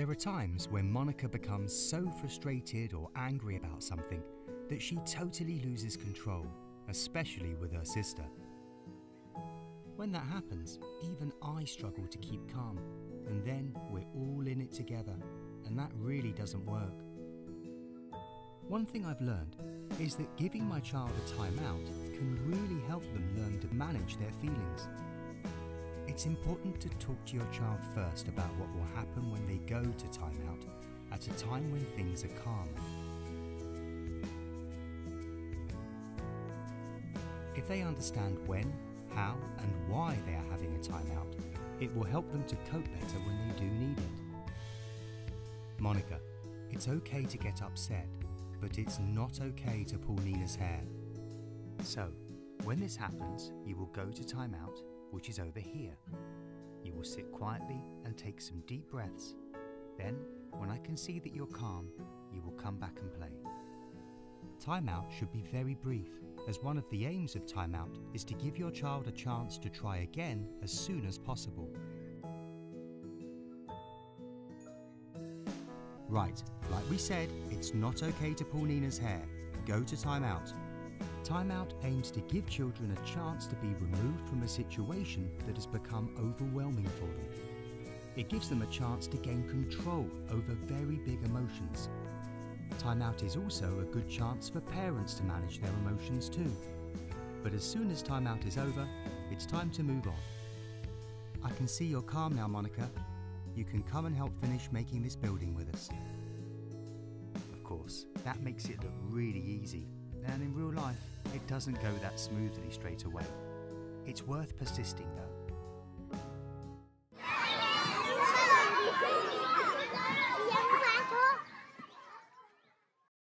There are times when Monica becomes so frustrated or angry about something that she totally loses control, especially with her sister. When that happens, even I struggle to keep calm, and then we're all in it together, and that really doesn't work. One thing I've learned is that giving my child a timeout can really help them learn to manage their feelings. It's important to talk to your child first about what will happen when they go to timeout at a time when things are calm. If they understand when, how, and why they are having a timeout, it will help them to cope better when they do need it. Monica, it's okay to get upset, but it's not okay to pull Nina's hair. So, when this happens, you will go to timeout, which is over here. You will sit quietly and take some deep breaths. Then, when I can see that you're calm, you will come back and play. Timeout should be very brief, as one of the aims of timeout is to give your child a chance to try again as soon as possible. Right, like we said, it's not okay to pull Nina's hair. Go to timeout. Timeout aims to give children a chance to be removed from a situation that has become overwhelming for them. It gives them a chance to gain control over very big emotions Timeout is also a good chance for parents to manage their emotions too. But as soon as timeout is over, it's time to move on. I can see you're calm now, Monica. You can come and help finish making this building with us. Of course, that makes it look really easy, and in real life, it doesn't go that smoothly straight away. It's worth persisting though.